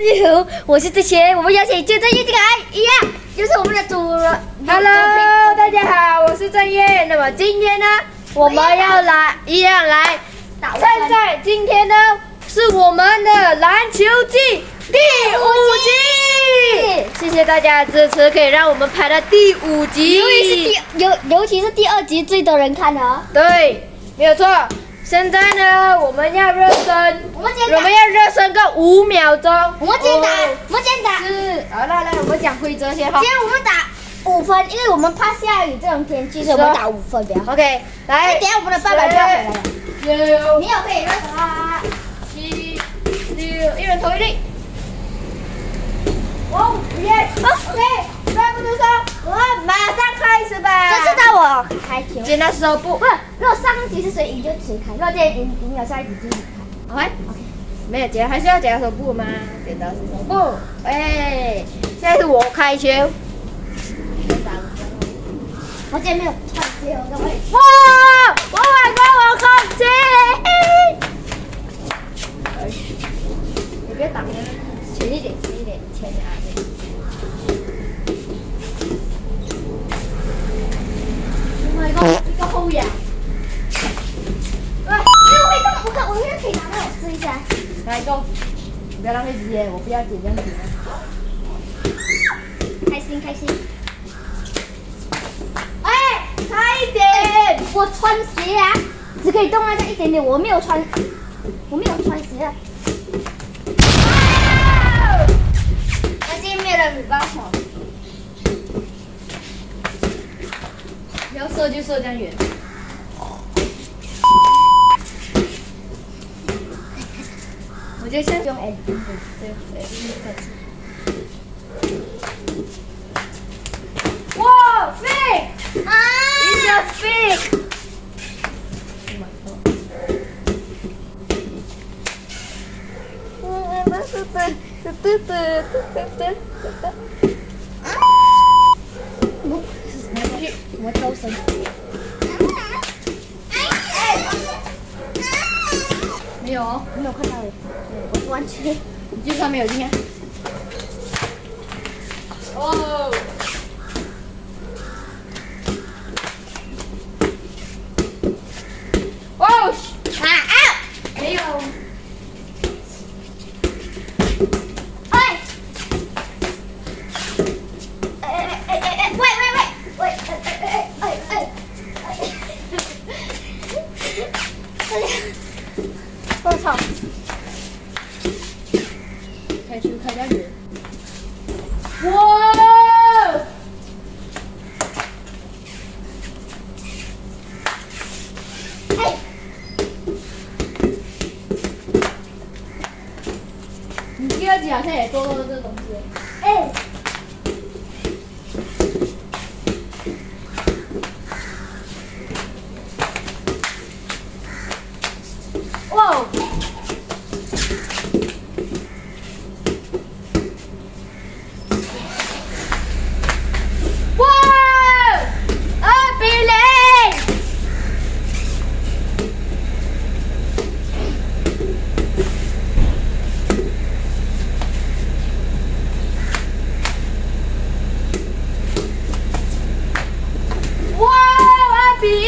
你好，我是志贤，我们邀请就正业进来，一样，就是我们的主人。Hello，大家好，我是郑业。那么今天呢，我们要来一样来。现在今天呢，是我们的篮球季第五集。谢谢大家的支持，可以让我们排到第五集。尤其是第尤尤其是第二集最多人看的哦。对，没有错。现在呢，我们要热身，我们要热身个五秒钟。我们先打，哦我们先打，是，好，来来，我们讲规则先哈今。天我们打五分，因为我们怕下雨这种天气，所以我们打五分，不要。OK，来，等一下我们的爸爸就要回来了。六你有可以热身啊。七六，一人投一粒。五耶，OK，事不多说，我们马上开始吧。这次到我开球。剪刀石头布不，是，如果上一集是谁赢就谁开，如果这一赢赢了下一集就你开。，OK，没有剪，还是要剪刀石头布吗？剪刀石头布，哎，现在是我开球。我今天没有穿球，各位。哇！我买过我空气。你别挡了，前一点，前一点，前一点啊！Oh my god！一个后仰。哎，我会动，我看我现在可以拿到，我试一下。你不要浪费时间，我不要剪这样子。开心开心。哎，差一点！我穿鞋啊，只可以动那个一点点，我没有穿，我没有穿鞋啊。那今天没有人帮我。不要射就射这样远。我觉得现在用 L 对对 L 开始。哇，fake！啊！It's a fake！我我抽没有哦，没有看到耶，我完全。你就算没有今天。哦。哦，啊啊！没有。哎！哎哎哎哎哎！喂喂喂喂！哎哎哎哎哎哎！我操！开球开下远。哇！哎！你第二集好像也做过这东西。哎！哇！哇！二比零。哇！二比一。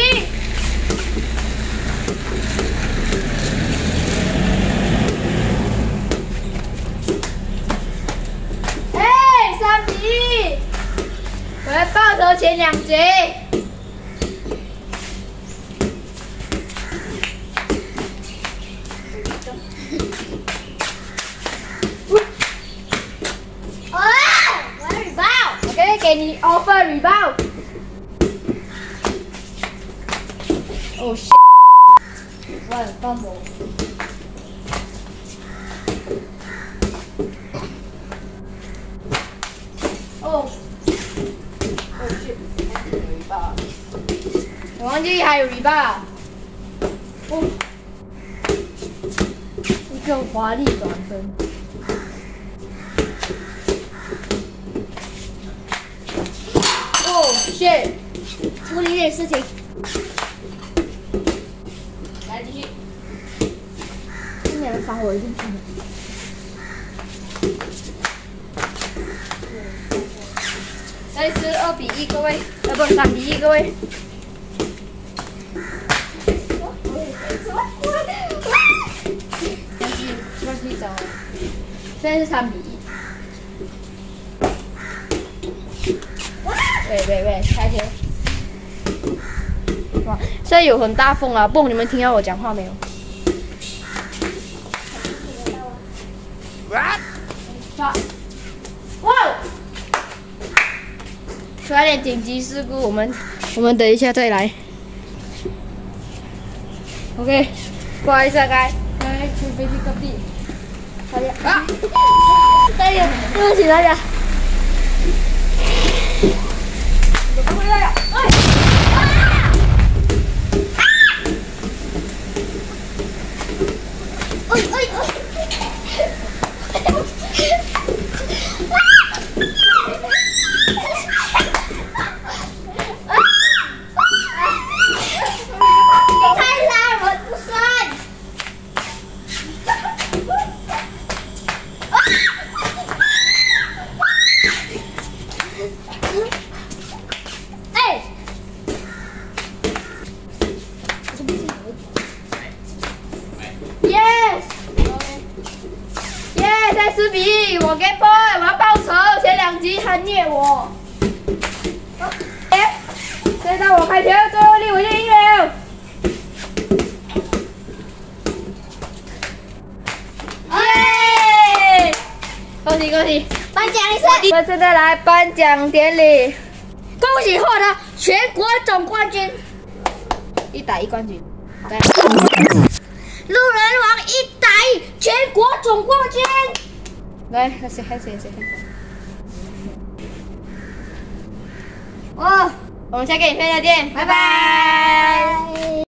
哎，三比一，我要报仇前两局。啊！我要 rebound。OK，给你 offer rebound。哦、shit！哇，帮我。哦。哦 shit！我忘记还有一把。哦。一个华丽转身。哦，shit！处理点事情。来继续。没有人防我，一定所以是二比一，各位，呃，不，三比一，各位。要去要去找，现在是三比一。喂喂喂，开天！哇，现在有很大风啊！不，你们听到我讲话没有？哇！哇！出了点紧急事故，我们我们等一下再来。OK，不好意思啊，该该去飞机隔壁。大家啊！大家，对不起大家。耶，在四比，我 get point，我要报仇，前两集他虐我。哎，现在我开球，最后一粒我就赢了。耶！恭喜恭喜！颁奖一下，我们现在来颁奖典礼，恭喜获得全国总冠军，一打一冠军路人王一打一，全国总冠军。来，谁谁谁谁谁。哦，我们下个影片再见，拜。拜。